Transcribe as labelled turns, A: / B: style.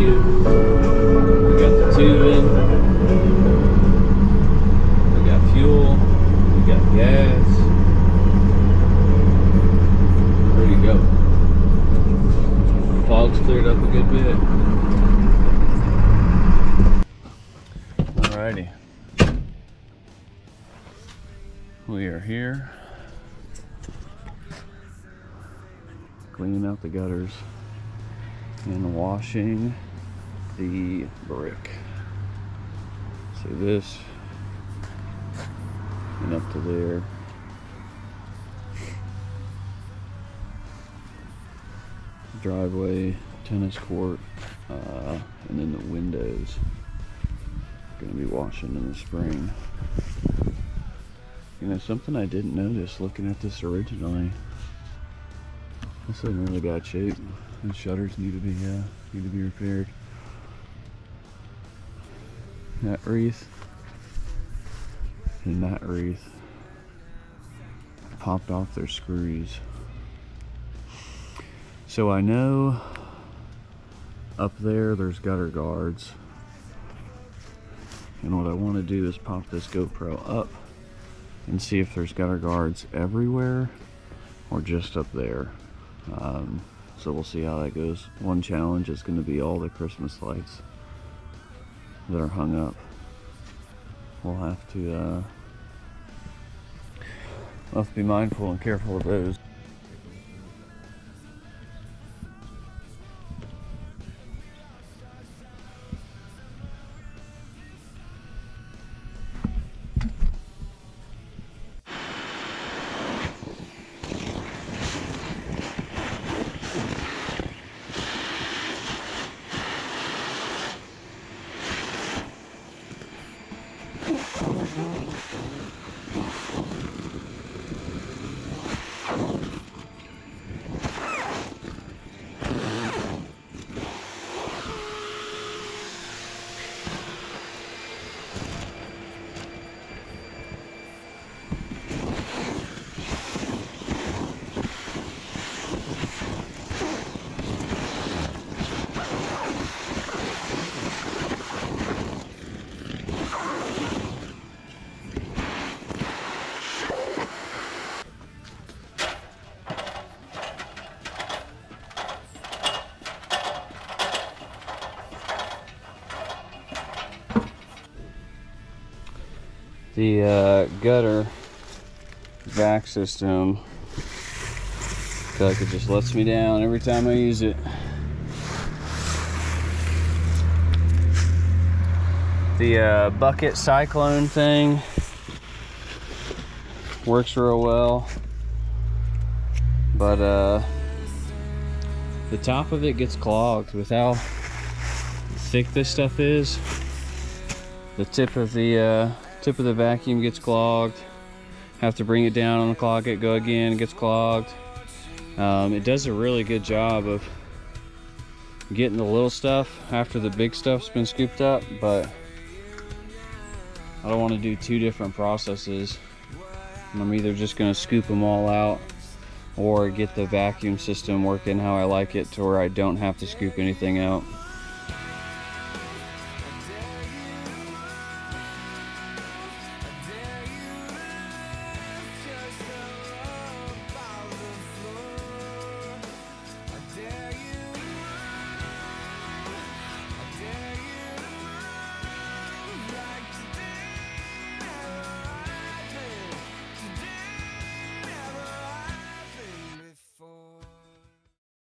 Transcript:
A: you. We got the tubing. We got fuel. We got gas. Ready to go. Fog's cleared up a good bit. Alrighty. We are here. Cleaning out the gutters and washing the brick. So this and up to there. Driveway, tennis court, uh, and then the windows. Gonna be washing in the spring. You know, something I didn't notice looking at this originally. This is in really bad shape. The shutters need to be uh, need to be repaired. That wreath and that wreath popped off their screws. So I know up there there's gutter guards. And what I want to do is pop this GoPro up and see if there's gutter guards everywhere or just up there. Um, so we'll see how that goes. One challenge is going to be all the Christmas lights that are hung up. We'll have to uh, we'll have to be mindful and careful of those. The uh, gutter vac system like it just lets me down every time I use it. The uh, bucket cyclone thing works real well, but uh, the top of it gets clogged with how thick this stuff is. The tip of the uh, tip of the vacuum gets clogged. Have to bring it down unclog it go again it gets clogged. Um, it does a really good job of getting the little stuff after the big stuff's been scooped up but I don't want to do two different processes. I'm either just going to scoop them all out or get the vacuum system working how I like it to where I don't have to scoop anything out